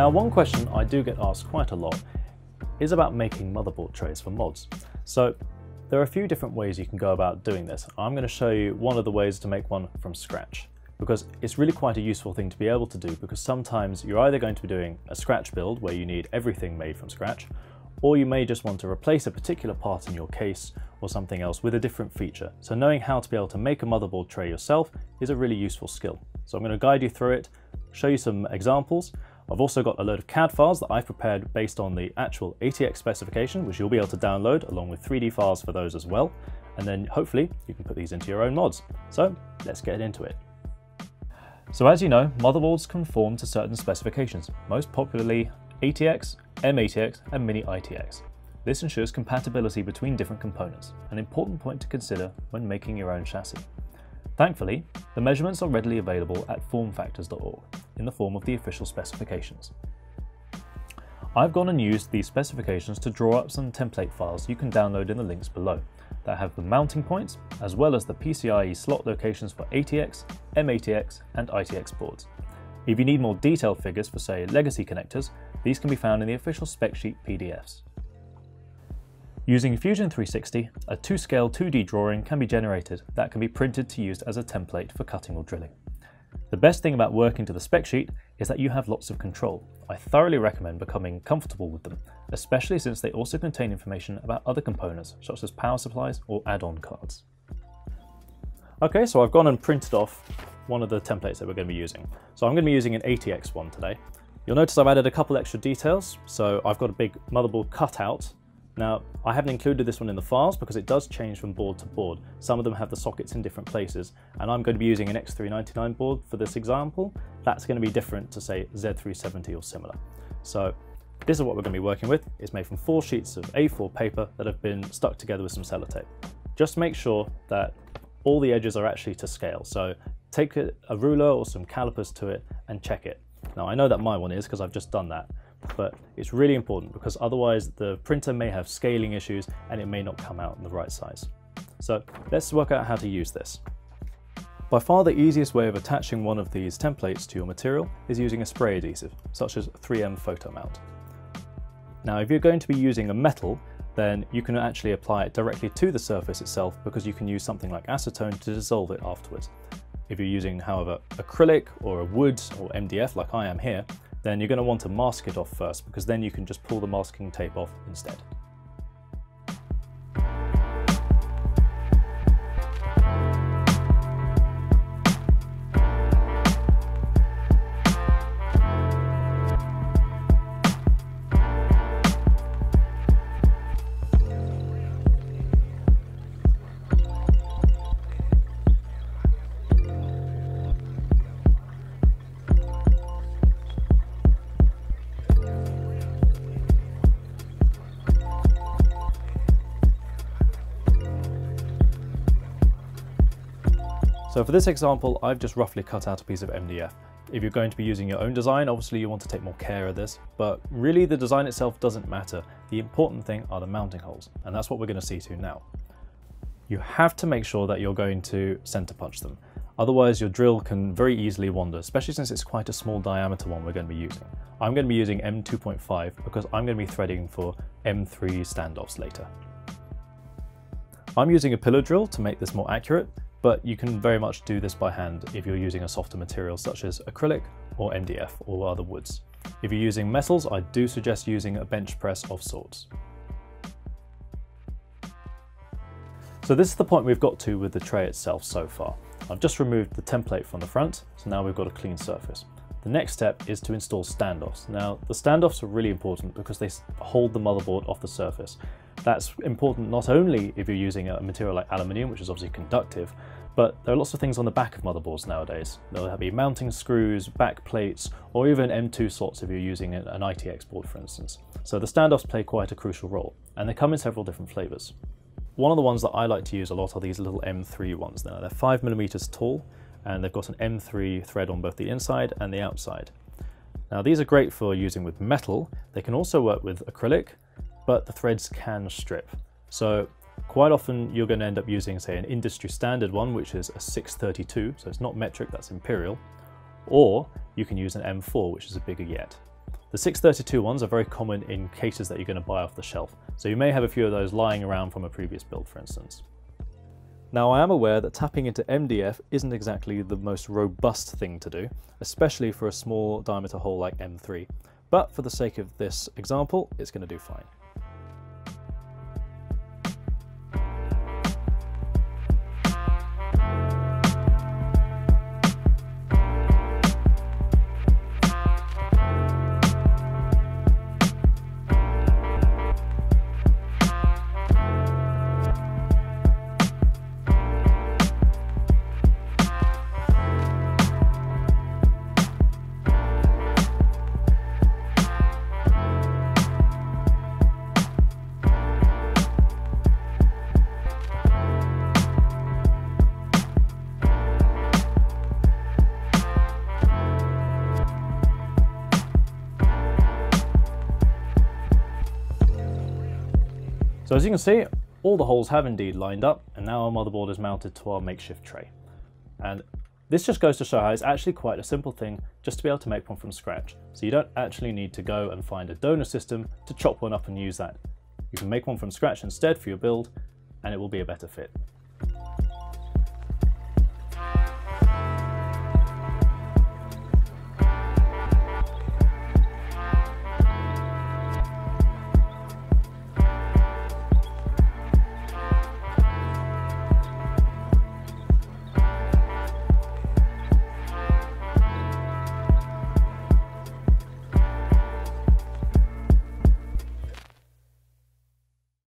Now one question I do get asked quite a lot is about making motherboard trays for mods. So there are a few different ways you can go about doing this. I'm going to show you one of the ways to make one from scratch because it's really quite a useful thing to be able to do because sometimes you're either going to be doing a scratch build where you need everything made from scratch or you may just want to replace a particular part in your case or something else with a different feature. So knowing how to be able to make a motherboard tray yourself is a really useful skill. So I'm going to guide you through it, show you some examples. I've also got a load of CAD files that I've prepared based on the actual ATX specification, which you'll be able to download along with 3D files for those as well. And then hopefully you can put these into your own mods. So let's get into it. So as you know, motherboards conform to certain specifications, most popularly ATX, M-ATX and Mini-ITX. This ensures compatibility between different components, an important point to consider when making your own chassis. Thankfully, the measurements are readily available at formfactors.org in the form of the official specifications. I've gone and used these specifications to draw up some template files you can download in the links below that have the mounting points as well as the PCIe slot locations for ATX, M-ATX and ITX boards. If you need more detailed figures for say legacy connectors, these can be found in the official spec sheet PDFs. Using Fusion 360, a 2-scale 2D drawing can be generated that can be printed to use as a template for cutting or drilling. The best thing about working to the spec sheet is that you have lots of control. I thoroughly recommend becoming comfortable with them, especially since they also contain information about other components such as power supplies or add-on cards. Okay, so I've gone and printed off one of the templates that we're going to be using. So I'm going to be using an ATX one today. You'll notice I've added a couple extra details. So I've got a big motherboard cutout now, I haven't included this one in the files because it does change from board to board. Some of them have the sockets in different places, and I'm going to be using an X399 board for this example. That's going to be different to say Z370 or similar. So this is what we're going to be working with. It's made from four sheets of A4 paper that have been stuck together with some sellotape. Just make sure that all the edges are actually to scale. So take a, ruler or some calipers to it and check it. Now I know that my one is because I've just done that but it's really important because otherwise the printer may have scaling issues and it may not come out in the right size. So let's work out how to use this. By far the easiest way of attaching one of these templates to your material is using a spray adhesive, such as 3M Photo Mount. Now if you're going to be using a metal, then you can actually apply it directly to the surface itself because you can use something like acetone to dissolve it afterwards. If you're using, however, acrylic or a wood or MDF like I am here, then you're going to want to mask it off first because then you can just pull the masking tape off instead. So for this example, I've just roughly cut out a piece of MDF. If you're going to be using your own design, obviously you want to take more care of this, but really the design itself doesn't matter. The important thing are the mounting holes, and that's what we're going to see to now. You have to make sure that you're going to center punch them. Otherwise your drill can very easily wander, especially since it's quite a small diameter one we're going to be using. I'm going to be using M2.5 because I'm going to be threading for M3 standoffs later. I'm using a pillar drill to make this more accurate, but you can very much do this by hand if you're using a softer material such as acrylic or MDF or other woods. If you're using metals, I do suggest using a bench press of sorts. So this is the point we've got to with the tray itself so far. I've just removed the template from the front, so now we've got a clean surface. The next step is to install standoffs. Now, the standoffs are really important because they hold the motherboard off the surface. That's important not only if you're using a material like aluminium, which is obviously conductive, but there are lots of things on the back of motherboards nowadays. There'll be mounting screws, back plates, or even M2 slots if you're using an ITX board, for instance. So the standoffs play quite a crucial role, and they come in several different flavors. One of the ones that I like to use a lot are these little M3 ones. Now, they're 5mm tall, and they've got an M3 thread on both the inside and the outside. Now these are great for using with metal, they can also work with acrylic, but the threads can strip. So quite often you're going to end up using say an industry standard one which is a 632, so it's not metric, that's imperial, or you can use an M4 which is a bigger yet. The 632 ones are very common in cases that you're going to buy off the shelf, so you may have a few of those lying around from a previous build for instance. Now I am aware that tapping into MDF isn't exactly the most robust thing to do, especially for a small diameter hole like M3, but for the sake of this example, it's going to do fine. So as you can see, all the holes have indeed lined up and now our motherboard is mounted to our makeshift tray. And this just goes to show how it's actually quite a simple thing just to be able to make one from scratch. So you don't actually need to go and find a donor system to chop one up and use that. You can make one from scratch instead for your build and it will be a better fit.